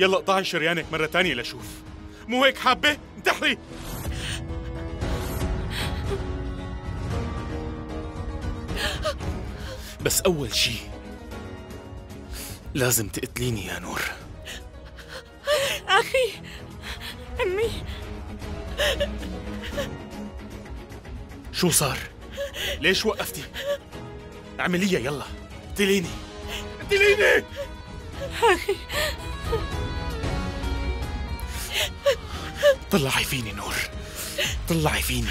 يلا اقطعي شريانك مرة تانية لشوف مو هيك حابة؟ انتحري بس أول شي لازم تقتليني يا نور. أخي أمي. شو صار؟ ليش وقفتي؟ اعمليها يلا. اقتليني. اقتليني! أخي. طلعي فيني نور. طلعي فيني.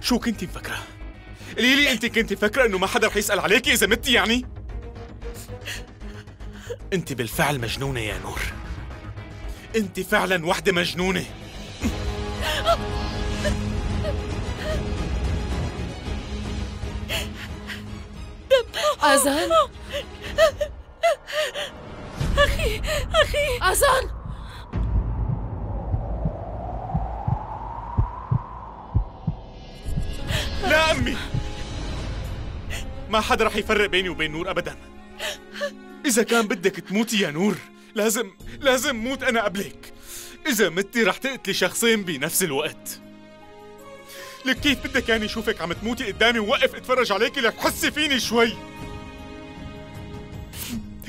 شو كنتي مفكرة؟ قولي لي انت كنتي فكرة إنه ما حدا رح يسأل عليكي إذا متي يعني؟ انت بالفعل مجنونة يا نور. انت فعلا وحدة مجنونة. أذان؟ أخي أخي. أذان؟ ما حدا رح يفرق بيني وبين نور ابدا. إذا كان بدك تموتي يا نور لازم لازم موت أنا قبلك. إذا متي رح تقتلي شخصين بنفس الوقت. لك كيف بدك يعني اشوفك عم تموتي قدامي ووقف اتفرج عليكي لك حسي فيني شوي؟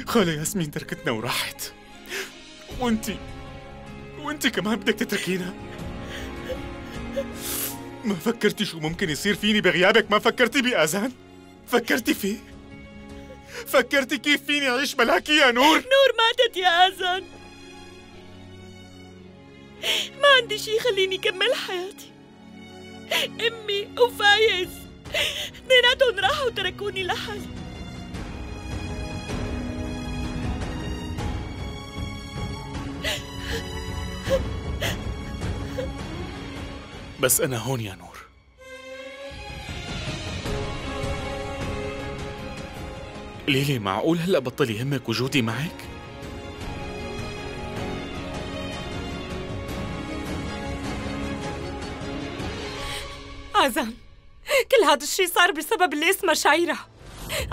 خالة ياسمين تركتنا وراحت. وأنتي وأنتي كمان بدك تتركينا؟ ما فكرتي شو ممكن يصير فيني بغيابك؟ ما فكرتي بآذان؟ فكرتي فيه فكرتي كيف فيني أعيش بلاكي يا نور؟ نور ماتت يا آذان ما عندي شي يخليني كمل حياتي. أمي وفايز. اثنيناتهم راحوا وتركوني لحالي بس أنا هون يا نور. ليلي معقول هلأ بطل يهمك وجودي معك؟ آذان كل هذا الشي صار بسبب اللي اسمها شعيرة.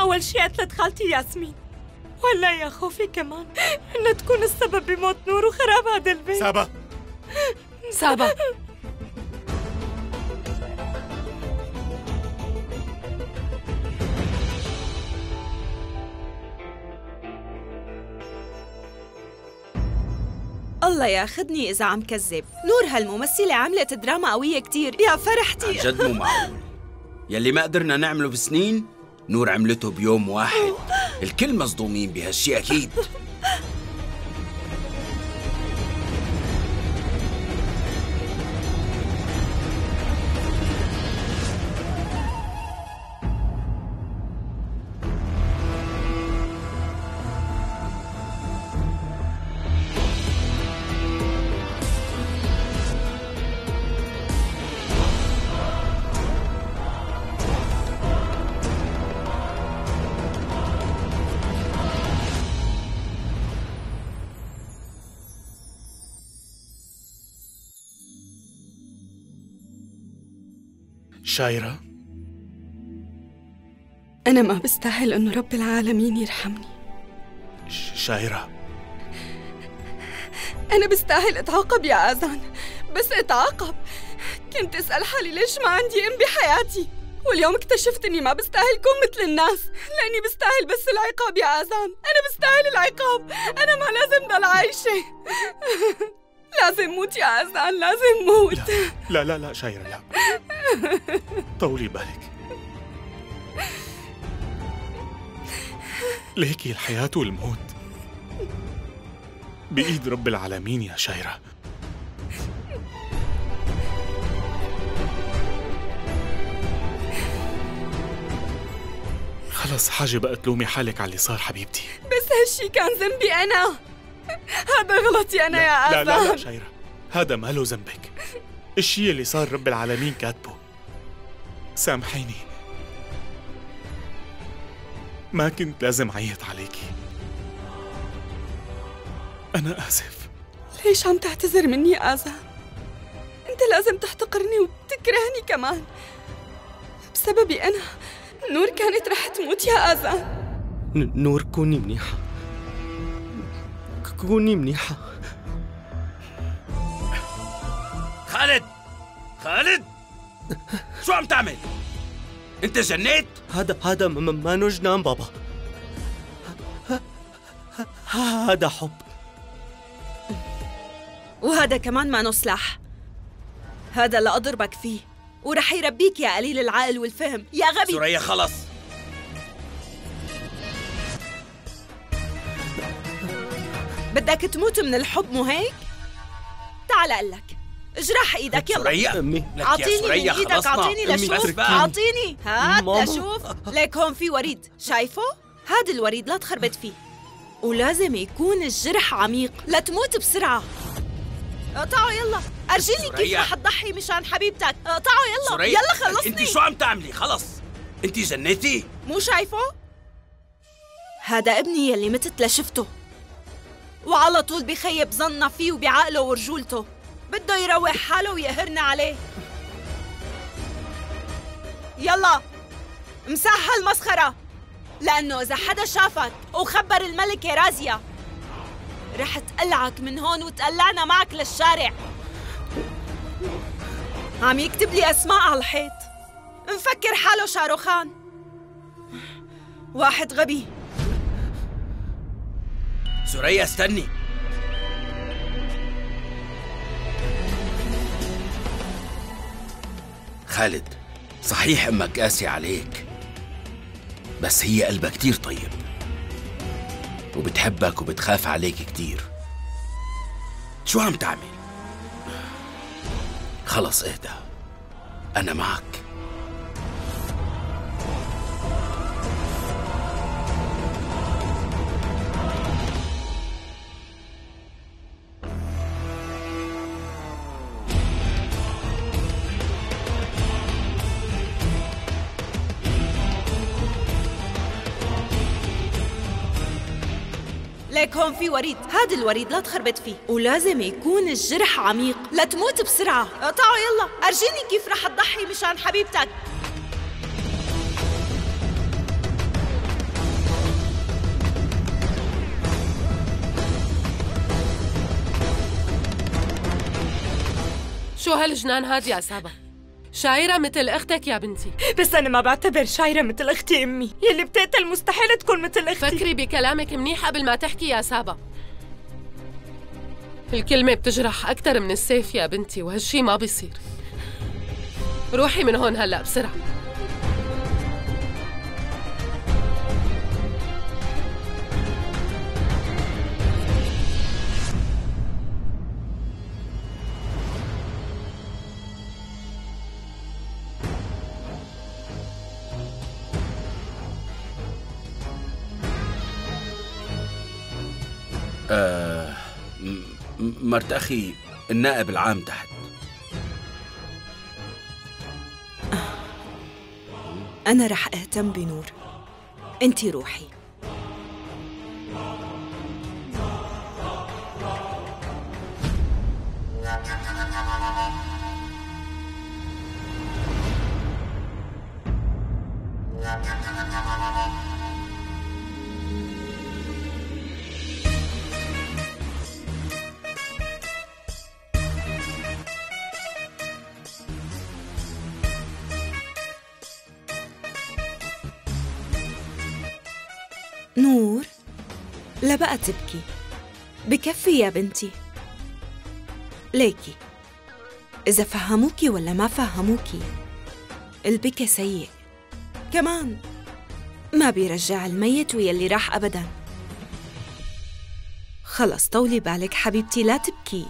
أول شي قتلت خالتي ياسمين. ولا يا خوفي كمان إنها تكون السبب بموت نور وخراب هذا البيت. سابا. سابا. الله ياخدني إذا عم كذب. نور هالممثلة عملت دراما قوية كتير. يا عن فرحتي جد مو معقول. يلي ما قدرنا نعمله بسنين نور عملته بيوم واحد. الكل مصدومين بهالشي أكيد. شايرة؟ أنا ما بستاهل إنه رب العالمين يرحمني. شايرة. أنا بستاهل أتعاقب يا آذان بس أتعاقب. كنت أسأل حالي ليش ما عندي أم بحياتي؟ واليوم اكتشفت إني ما بستاهل كون مثل الناس. لأني بستاهل بس العقاب يا آذان. أنا بستاهل العقاب. أنا ما لازم ضل عايشة. لازم موت يا آذان لازم موت. لا لا لا لا شايرة لا. طولي بالك. ليكي الحياة والموت. بإيد رب العالمين يا شايرة. خلص حاجة بقى تلومي حالك على اللي صار حبيبتي. بس هالشي كان ذنبي أنا. هذا غلطي أنا يا لا آذان لا لا شايرة. هذا ما له ذنبك الشيء اللي صار رب العالمين كاتبه. سامحيني. ما كنت لازم عيط عليكي أنا آسف. ليش عم تعتذر مني يا آذان؟ أنت لازم تحتقرني وتكرهني كمان. بسببي أنا نور كانت رح تموت يا آذان نور كوني منيحة. ك- كوني منيحة خالد! خالد! شو عم تعمل؟ انت جنيت؟ هذا هذا ما جنان بابا. هذا حب. وهذا كمان ما سلاح هذا اللي أضربك فيه. ورح يربيك يا قليل العقل والفهم. يا غبي! سوريا خلص. بدك تموت من الحب مو هيك؟ تعال أقول لك اجرح إيدك يلا لك يا أعطيني من إيدك. أعطيني لشوف. أعطيني هات. لشوف ليك هون في وريد شايفه؟ هذا الوريد لا تخربط فيه ولازم يكون الجرح عميق لا تموت بسرعة اقطعوا يلا ارجيني كيف. رح تضحي مشان حبيبتك اقطعوا يلا سوريا يلا خلصني أنت شو عم تعملي؟ خلص أنت جنيتي؟ مو شايفه؟ هذا ابني يلي متت لشفته وعلى طول بخيب ظننا فيه وبعقله ورجولته. بده يروح حاله ويقهرنا عليه. يلا امسح هالمسخرة. لأنه إذا حدا شافك وخبر الملكة رازية رح تقلعك من هون وتقلعنا معك للشارع. عم يكتب لي أسماء على الحيط. مفكر حاله شاروخان. واحد غبي. سوريا استني. خالد صحيح أمك قاسي عليك بس هي قلبها كتير طيب وبتحبك وبتخاف عليك كتير. شو عم تعمل؟ خلص اهدى أنا معك. ليك هون في وريد. هذا الوريد لا تخربط فيه. ولازم يكون الجرح عميق. لا تموت بسرعة. اقطعوا يلا. أرجيني كيف رح تضحي مشان حبيبتك. شو هالجنان هاد يا سابا؟ شايرة مثل أختك يا بنتي. بس أنا ما بعتبر شايرة مثل أختي أمي. يلي بتقتل مستحيل تكون مثل أختي. فكري بكلامك منيح قبل ما تحكي يا سابا. الكلمة بتجرح أكثر من السيف يا بنتي وهالشي ما بيصير. روحي من هون هلأ بسرعة. مرت أخي النائب العام تحت. أنا رح أهتم بنور. أنتي روحي. نور لا بقى تبكي. بكفي يا بنتي. ليكي. إذا فهموكي ولا ما فهموكي البكا سيء. كمان ما بيرجع الميت ويلي راح أبدا. خلص طولي بالك حبيبتي لا تبكي.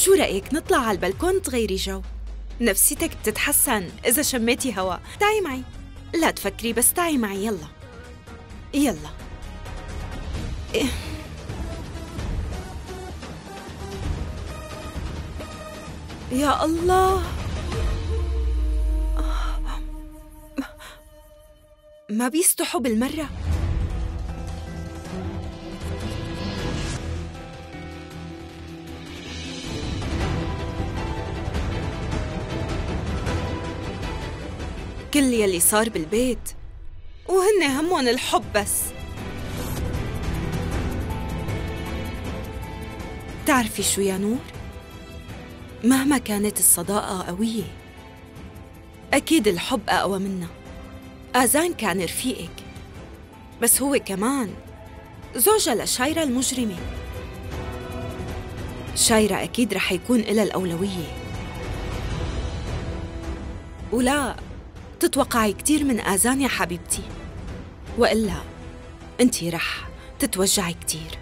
شو رأيك نطلع على البلكون تغيري جو؟ نفسيتك بتتحسن إذا شميتي هوا. تعي معي. لا تفكري بس تعي معي. يلا. يلا. إيه. يا الله. ما بيستحوا بالمرة؟ كل يلي صار بالبيت وهن همهم الحب بس. بتعرفي شو يا نور؟ مهما كانت الصداقة قوية أكيد الحب أقوى منا آذان كان رفيقك بس هو كمان زوجة لشايرة المجرمة. شايرة أكيد رح يكون إلها الأولوية. ولا تتوقعي كتير من آذان يا حبيبتي. وإلا أنتي رح تتوجعي كتير.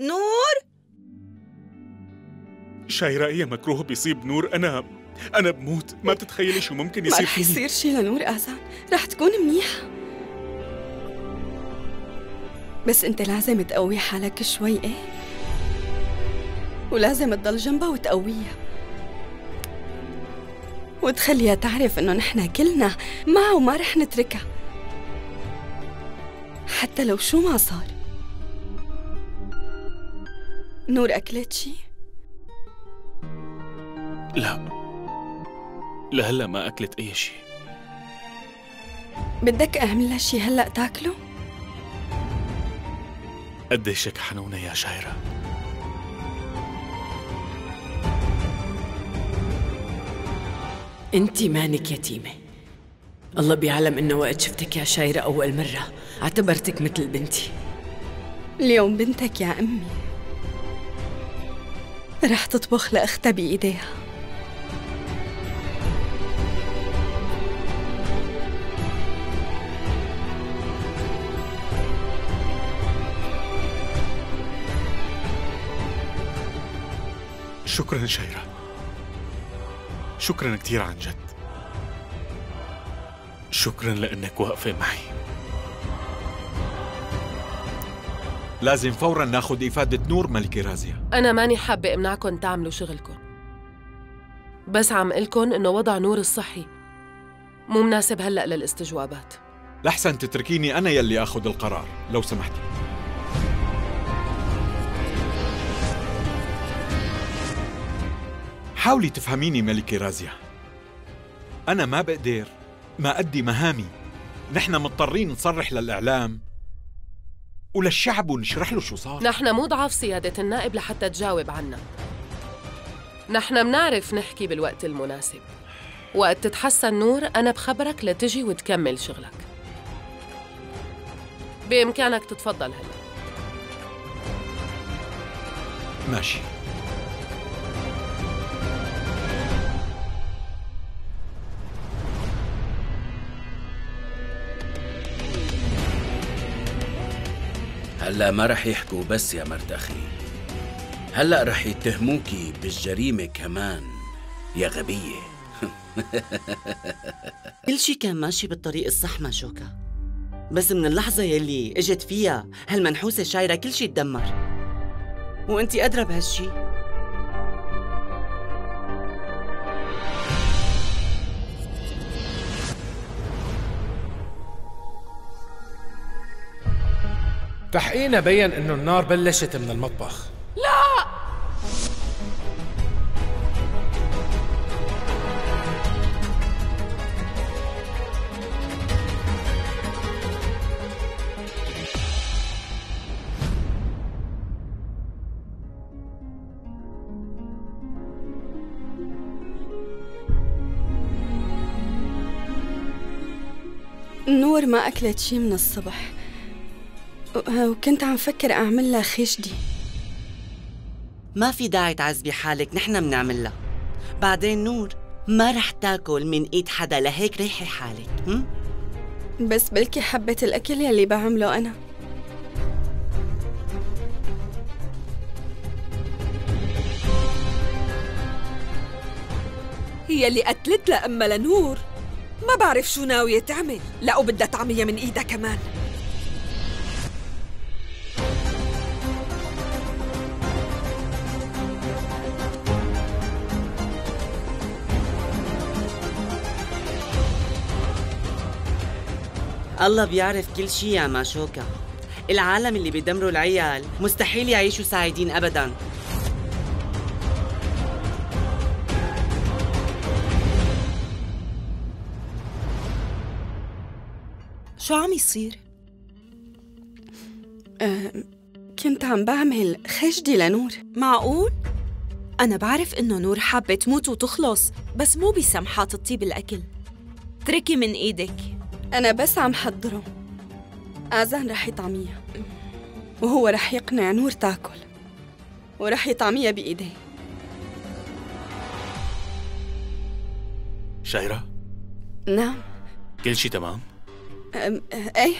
نور؟ شايرة أي مكروه بيصيب نور. أنا أنا بموت. ما بتتخيلي شو ممكن ما يصير رح فيني. يصير شي لنور آذان. رح تكون منيحة. بس أنت لازم تقوي حالك شوي إيه؟ ولازم تضل جنبها وتقويها وتخليها تعرف إنه نحن كلنا معها وما رح نتركها. حتى لو شو ما صار. نور أكلت شي؟ لا. لهلا ما أكلت أي شيء بدك أعمل لها شي هلأ تاكله؟ قديشك حنونة يا شايرة؟ أنت مانك يتيمة. الله بيعلم إنه وقت شفتك يا شايرة أول مرة. اعتبرتك مثل بنتي. اليوم بنتك يا أمي. رح تطبخ لأختها بإيديها. شكرا شايرة. شكرا كثير عن جد. شكرا لأنك واقفة معي. لازم فورا ناخذ إفادة نور ملكة رازية. أنا ماني حابة أمنعكم تعملوا شغلكم بس عم قلكن إنه وضع نور الصحي مو مناسب هلأ للاستجوابات. لحسن تتركيني أنا يلي أخذ القرار لو سمحتي. حاولي تفهميني ملكة رازية. أنا ما بقدر ما أدي مهامي. نحن مضطرين نصرح للإعلام. وللشعب ونشرح له شو صار. نحن مو ضعاف سيادة النائب لحتى تجاوب عنا. نحن منعرف نحكي بالوقت المناسب. وقت تتحسن نور أنا بخبرك لتجي وتكمل شغلك. بإمكانك تتفضل هلا. ماشي. هلا ما رح يحكوا بس يا مرت أخي. هلا رح يتهموكي بالجريمة كمان يا غبية. كل شي كان ماشي بالطريق الصح مع شوكا. بس من اللحظة يلي إجت فيها هالمنحوسة شايرة كل شي تدمر. وأنتي أدرى بهالشي. تحقيقنا بين إنه النار بلشت من المطبخ. نور ما أكلت شي من الصبح. وكنت عم فكر أعمل لها خشدي ما في داعي تعذبي حالك نحن بنعملها بعدين نور ما رح تاكل من إيد حدا لهيك ريحي حالك هم؟ بس بلكي حبت الأكل يلي بعمله أنا. هي اللي قتلت لها أما لنور. ما بعرف شو ناوية تعمل. لا وبدها تعميها من إيدها كمان. الله بيعرف كل شي يا ماشوكا. العالم اللي بيدمروا العيال مستحيل يعيشوا سعيدين أبداً. شو عم يصير؟ أه كنت عم بعمل خجدي لنور. معقول؟ أنا بعرف إنه نور حابة تموت وتخلص بس مو بسمحات تطيب الأكل. تركي من إيدك. أنا بس عم حضره. آذان رح يطعميها. وهو رح يقنع نور تاكل. ورح يطعميها بإيديه. شايرة نعم. كل شي تمام؟ أم إيه.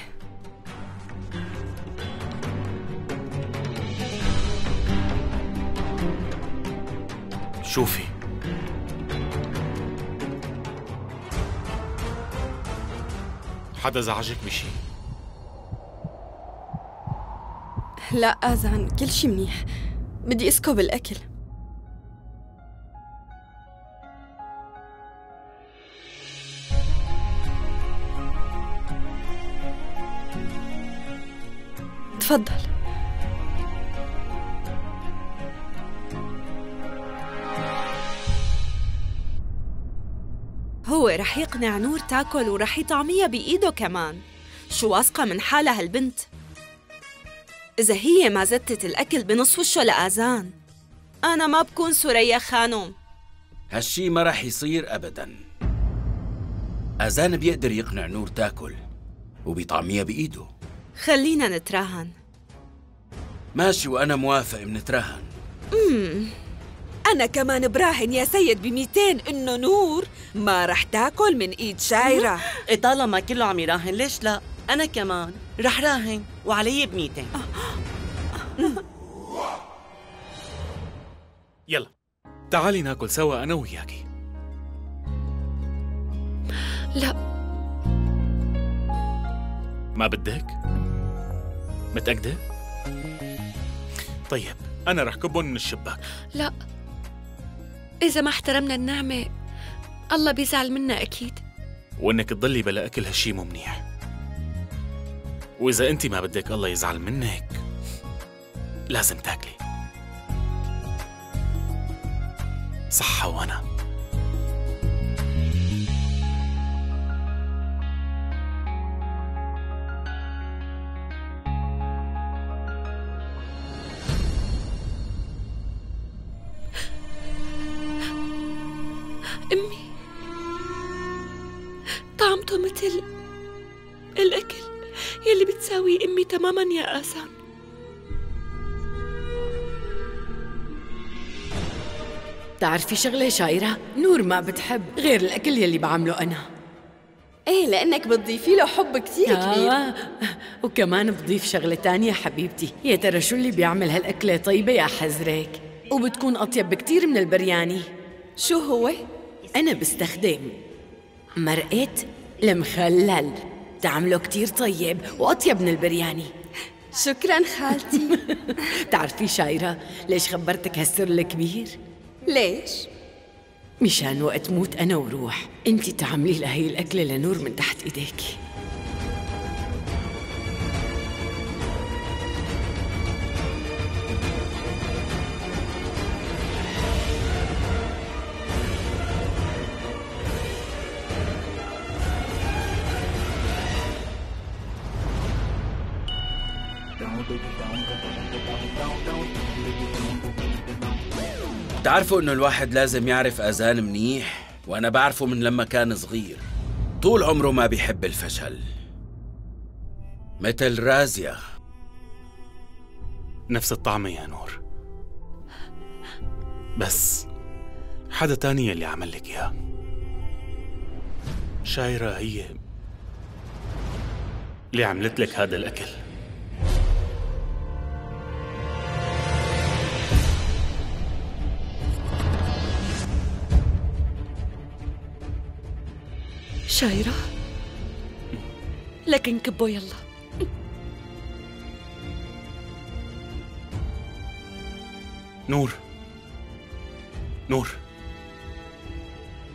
شوفي حدا زعجك بشي؟ لا آذان كل شي منيح. بدي أسكب الأكل. تفضل. هو رح يقنع نور تاكل ورح يطعميها بإيده كمان. شو واثقة من حالها هالبنت؟ إذا هي ما زتت الأكل بنص وشه لآذان؟ أنا ما بكون سوريا خانم هالشي ما رح يصير أبدا. أذان بيقدر يقنع نور تاكل وبيطعميها بإيده. خلينا نتراهن ماشي وأنا موافق منتراهن مم. أنا كمان براهن يا سيد بميتين إنه نور ما رح تاكل من إيد شايرة. إيه طالما كله عم يراهن ليش لا؟ أنا كمان رح راهن وعلي بميتين. يلا تعالي ناكل سوا أنا وياكي. لا. ما بدك؟ متأكدة؟ طيب أنا رح كبهم من الشباك. لا. إذا ما احترمنا النعمة الله بيزعل منا أكيد. وإنك تضلي بلا أكل هالشي مو منيح. وإذا أنت ما بدك الله يزعل منك لازم تاكلي. صحة وأنا. طعمته مثل الأكل يلي بتساويه أمي تماما يا آسان بتعرفي شغلة شايرة؟ نور ما بتحب غير الأكل يلي بعمله أنا إيه لأنك بتضيفي له حب كثير كبير آه. وكمان بضيف شغلة تانية حبيبتي يا ترى شو اللي بيعمل هالأكلة طيبة يا حزرك وبتكون أطيب بكتير من البرياني شو هو؟ أنا بستخدم مرقة المخلل تعمله كتير طيب وأطيب من البرياني شكرا خالتي تعرفي شايرة ليش خبرتك هالسر الكبير؟ ليش؟ مشان وقت موت أنا وروح أنت تعملي لها هي الأكلة لنور من تحت إيديكي بتعرفوا إنه الواحد لازم يعرف أذان منيح؟ وأنا بعرفه من لما كان صغير. طول عمره ما بيحب الفشل. مثل رازيا نفس الطعمة يا نور. بس حدا تاني اللي عمل لك إياه. شايرة هي اللي عملت لك هذا الأكل. شايرة لكن كبو يلا نور نور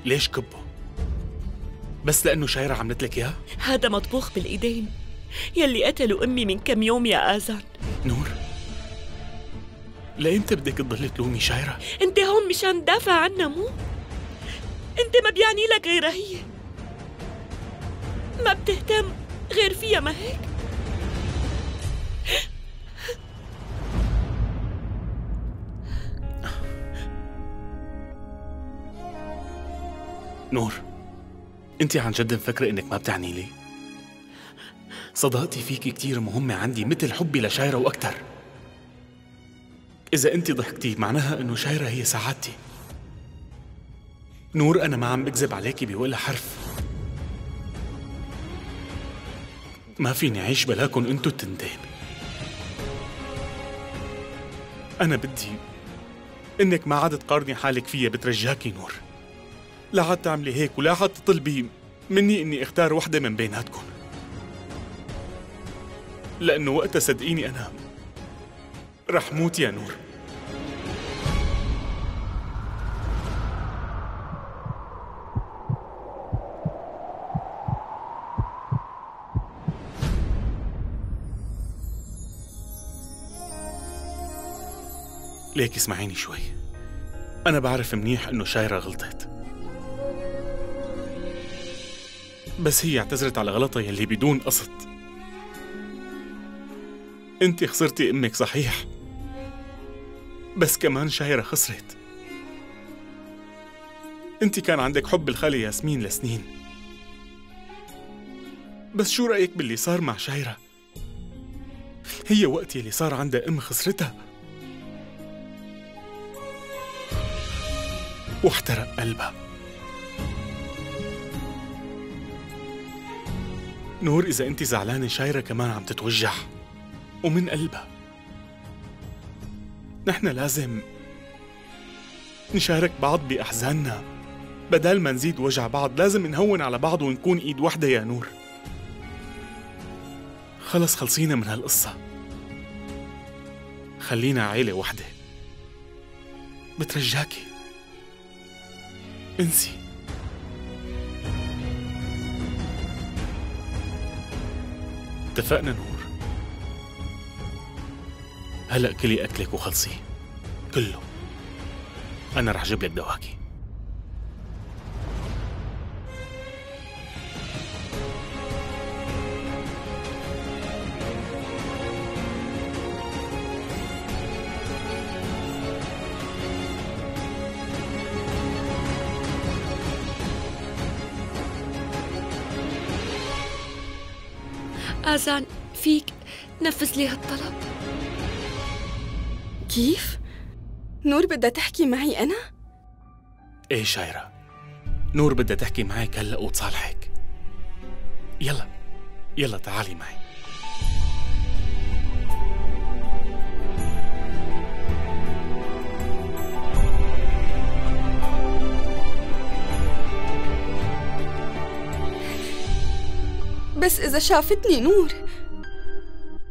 ليش كبه؟ بس لأنه شايرة عملت لك إياه؟ هذا مطبوخ بالإيدين يلي قتلوا أمي من كم يوم يا آذان نور لإمتى بدك تضلي تلومي شايرة؟ أنت هون مشان تدافع عنها مو؟ أنت ما بيعني لك غيرها هي ما بتهتم غير فيها ما هيك؟ نور انت عن جد مفكرة انك ما بتعني لي؟ صداقتي فيك كتير مهمة عندي مثل حبي لشايرة وأكتر. إذا أنت ضحكتي معناها إنه شايرة هي سعادتي. نور أنا ما عم بكذب عليكي بولا حرف. ما فيني أعيش بلاكن أنتو التنتين. أنا بدي إنك ما عاد تقارني حالك فيا بترجاكي نور. لا عاد تعملي هيك ولا عاد تطلبي مني إني أختار وحدة من بيناتكم. لأنه وقتها صدقيني أنا رح موت يا نور. ليك اسمعيني شوي. أنا بعرف منيح إنه شايرة غلطت. بس هي اعتذرت على غلطها يلي بدون قصد. انت خسرتي أمك صحيح. بس كمان شايرة خسرت. انت كان عندك حب الخالة ياسمين لسنين. بس شو رأيك باللي صار مع شايرة؟ هي وقت يلي صار عندها أم خسرتها. واحترق قلبها. نور إذا أنت زعلانة شايرة كمان عم تتوجع. ومن قلبها. نحن لازم نشارك بعض بأحزاننا. بدل ما نزيد وجع بعض لازم نهون على بعض ونكون إيد وحدة يا نور. خلص خلصينا من هالقصة. خلينا عيلة وحدة بترجاكي. انسي. اتفقنا نور. هلا كلي اكلك وخلصي. كله. أنا رح أجيب لك دواكي. آذان فيك نفذ لي هالطلب كيف؟ نور بدها تحكي معي أنا؟ إيه شايرة نور بدها تحكي معك هلأ وتصالحك يلا يلا تعالي معي بس إذا شافتني نور.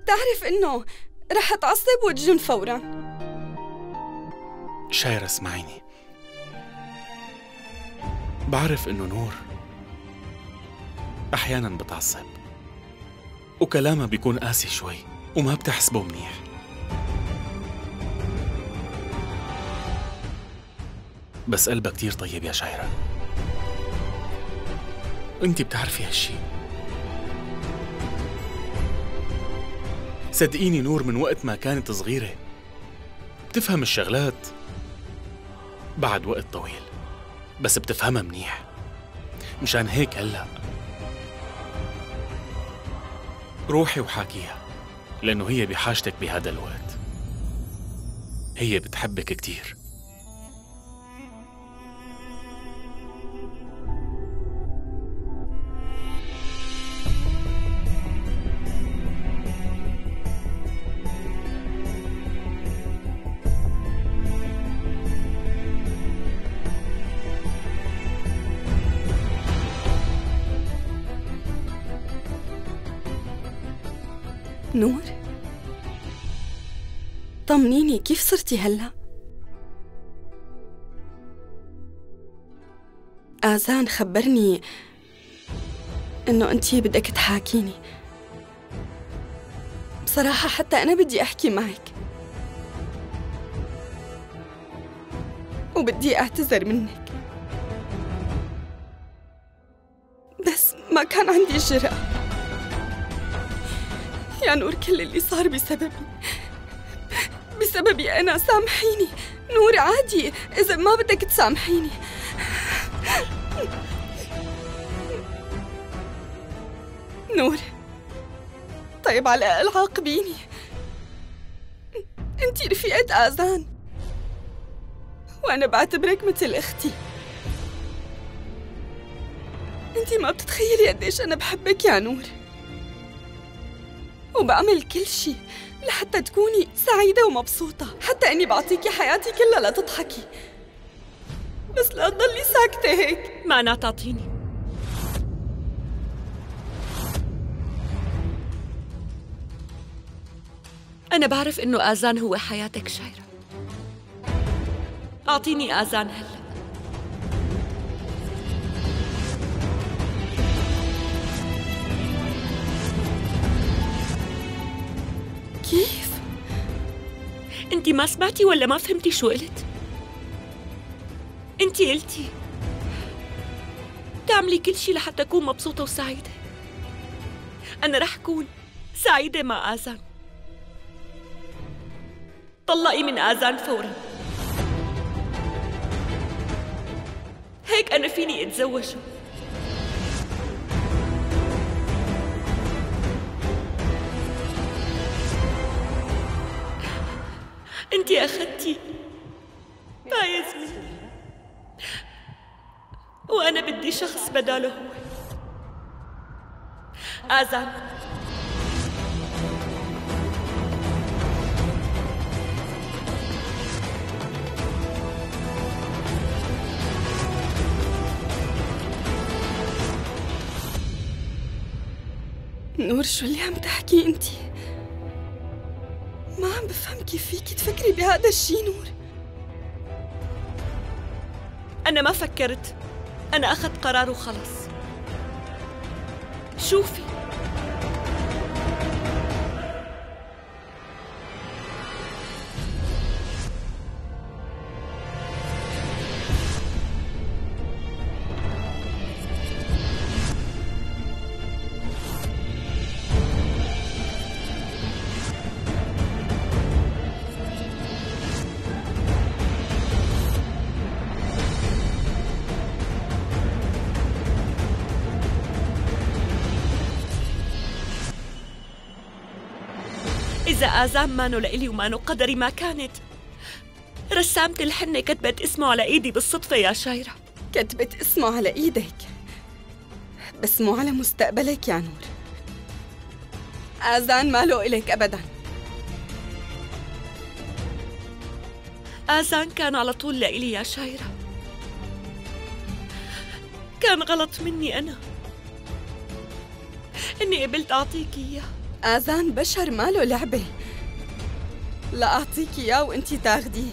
تعرف إنه رح أتعصب وتجن فورا. شايرة اسمعيني. بعرف إنه نور أحيانا بتعصب وكلامها بيكون قاسي شوي وما بتحسبه منيح. بس قلبها كتير طيب يا شايرة. انت بتعرفي هالشي؟ صدقيني نور من وقت ما كانت صغيرة. بتفهم الشغلات بعد وقت طويل بس بتفهمها منيح. مشان هيك هلأ روحي وحاكيها لأنه هي بحاجتك بهذا الوقت. هي بتحبك كتير. طمنيني كيف صرتي هلا؟ آذان خبرني إنه أنتي بدك تحاكيني. بصراحة حتى أنا بدي أحكي معك. وبدي أعتذر منك. بس ما كان عندي جرأة. يا نور كل اللي صار بسببي. بسببي أنا سامحيني. نور عادي إذا ما بدك تسامحيني. نور طيب على الأقل عاقبيني أنتي رفيقة آذان. وأنا بعتبرك مثل أختي. أنتي ما بتتخيلي قديش أنا بحبك يا نور. وبعمل كل شي. لحتى تكوني سعيدة ومبسوطة. حتى إني بعطيكي حياتي كلها لتضحكي بس لا تضلي ساكتة هيك. معناها تعطيني. أنا بعرف إنه آذان هو حياتك شايرة. أعطيني آذان هلا. انت ما سمعتي ولا ما فهمتي شو قلت؟ انت قلتي تعملي كل شي لحتى أكون مبسوطة وسعيدة. أنا رح أكون سعيدة مع آذان. طلقي من آذان فورا. هيك أنا فيني أتزوجه فايز مني وأنا بدي شخص بداله. هو آذان نور شو اللي عم تحكي انتي؟ ما عم بفهم كيف فيكي تفكري بهذا الشي نور. أنا ما فكرت. أنا أخذت قرار وخلص. شوفي. إذا آذان مانو لإلي ومانو قدري ما كانت. رسامة الحنة كتبت اسمه على إيدي بالصدفة يا شايرة. كتبت اسمه على إيدك بس مو على مستقبلك يا نور. آذان ما له إلك أبدا. آذان كان على طول لإلي يا شايرة. كان غلط مني أنا. إني قبلت أعطيك إياه. آذان بشر ما له لعبة. لا أعطيك إياه وأنتي تاخديه.